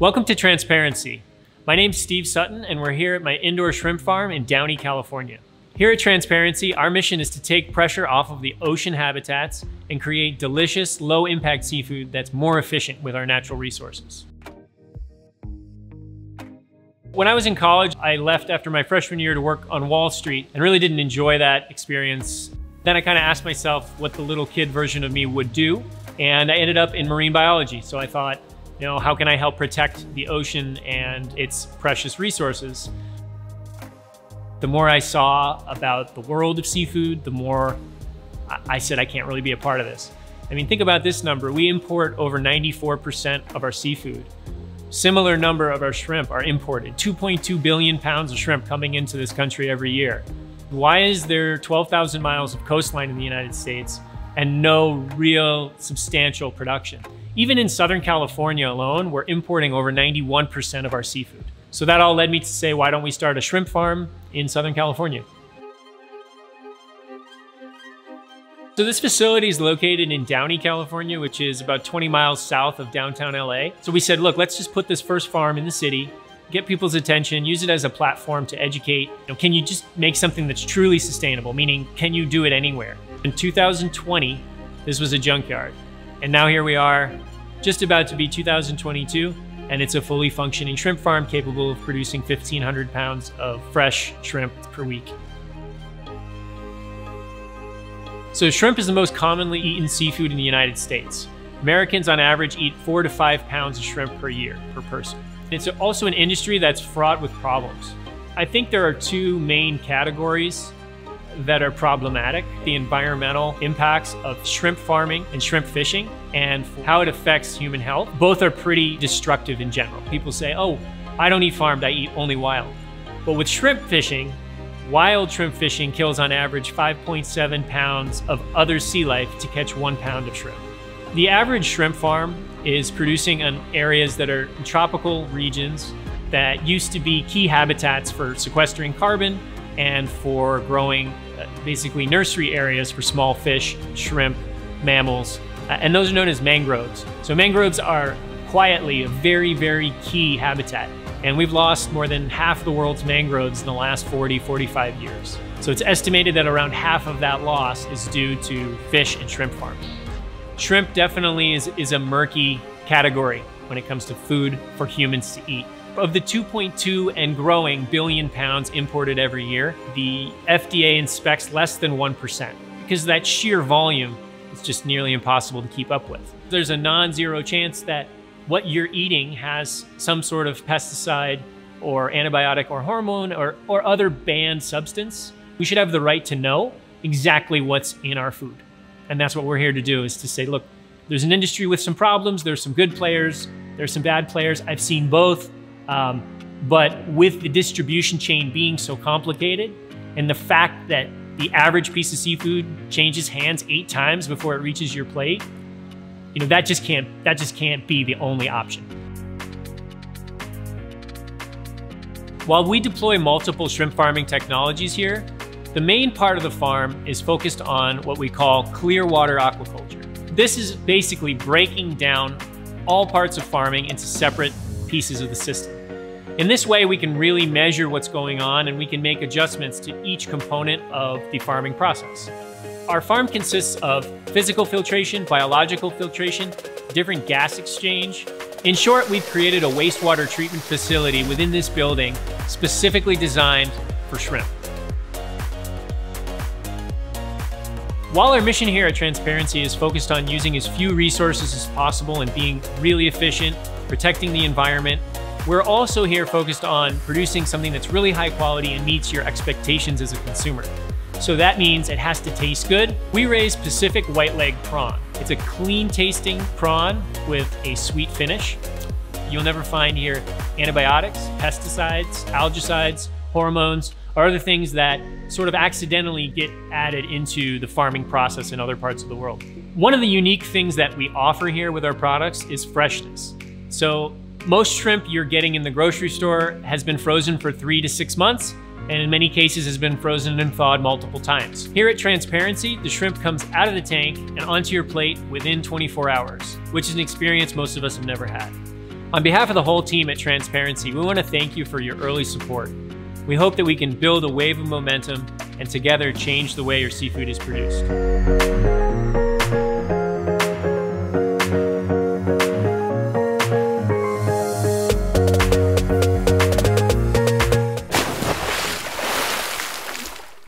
Welcome to TransparentSea. My name's Steve Sutton, and we're here at my indoor shrimp farm in Downey, California. Here at TransparentSea, our mission is to take pressure off of the ocean habitats and create delicious, low impact seafood that's more efficient with our natural resources. When I was in college, I left after my freshman year to work on Wall Street and really didn't enjoy that experience. Then I kind of asked myself what the little kid version of me would do, and I ended up in marine biology. So I thought, you know, how can I help protect the ocean and its precious resources? The more I saw about the world of seafood, the more I said I can't really be a part of this. I mean, think about this number. We import over 94% of our seafood. Similar number of our shrimp are imported. 2.2 billion pounds of shrimp coming into this country every year. Why is there 12,000 miles of coastline in the United States and no real substantial production? Even in Southern California alone, we're importing over 91% of our seafood. So that all led me to say, why don't we start a shrimp farm in Southern California? So this facility is located in Downey, California, which is about 20 miles south of downtown LA. So we said, look, let's just put this first farm in the city, get people's attention, use it as a platform to educate. You know, can you just make something that's truly sustainable? Meaning, can you do it anywhere? In 2020, this was a junkyard. And now here we are, just about to be 2022, and it's a fully functioning shrimp farm capable of producing 1,500 pounds of fresh shrimp per week. So shrimp is the most commonly eaten seafood in the United States. Americans on average eat four to five pounds of shrimp per year, per person. It's also an industry that's fraught with problems. I think there are two main categories that are problematic the environmental impacts of shrimp farming and shrimp fishing and how it affects human health. Both are pretty destructive in general. People say, oh, I don't eat farmed, I eat only wild. But with shrimp fishing, wild shrimp fishing kills on average 5.7 pounds of other sea life to catch one pound of shrimp. The average shrimp farm is producing in areas that are tropical regions that used to be key habitats for sequestering carbon and for growing uh, basically nursery areas for small fish, shrimp, mammals, uh, and those are known as mangroves. So mangroves are quietly a very, very key habitat. And we've lost more than half the world's mangroves in the last 40, 45 years. So it's estimated that around half of that loss is due to fish and shrimp farming. Shrimp definitely is, is a murky category when it comes to food for humans to eat. Of the 2.2 and growing billion pounds imported every year, the FDA inspects less than 1% because that sheer volume is just nearly impossible to keep up with. There's a non-zero chance that what you're eating has some sort of pesticide or antibiotic or hormone or, or other banned substance. We should have the right to know exactly what's in our food. And that's what we're here to do is to say, look, there's an industry with some problems. There's some good players. There's some bad players. I've seen both. Um, but with the distribution chain being so complicated and the fact that the average piece of seafood changes hands eight times before it reaches your plate, you know, that just can't, that just can't be the only option. While we deploy multiple shrimp farming technologies here, the main part of the farm is focused on what we call clear water aquaculture. This is basically breaking down all parts of farming into separate pieces of the system. In this way, we can really measure what's going on and we can make adjustments to each component of the farming process. Our farm consists of physical filtration, biological filtration, different gas exchange. In short, we've created a wastewater treatment facility within this building specifically designed for shrimp. While our mission here at TransparentSea is focused on using as few resources as possible and being really efficient, protecting the environment, we're also here focused on producing something that's really high quality and meets your expectations as a consumer. So that means it has to taste good. We raise Pacific white leg prawn. It's a clean tasting prawn with a sweet finish. You'll never find here antibiotics, pesticides, algicides, hormones, or other things that sort of accidentally get added into the farming process in other parts of the world. One of the unique things that we offer here with our products is freshness. So most shrimp you're getting in the grocery store has been frozen for three to six months, and in many cases has been frozen and thawed multiple times. Here at TransparentSea, the shrimp comes out of the tank and onto your plate within 24 hours, which is an experience most of us have never had. On behalf of the whole team at TransparentSea, we want to thank you for your early support. We hope that we can build a wave of momentum and together change the way your seafood is produced.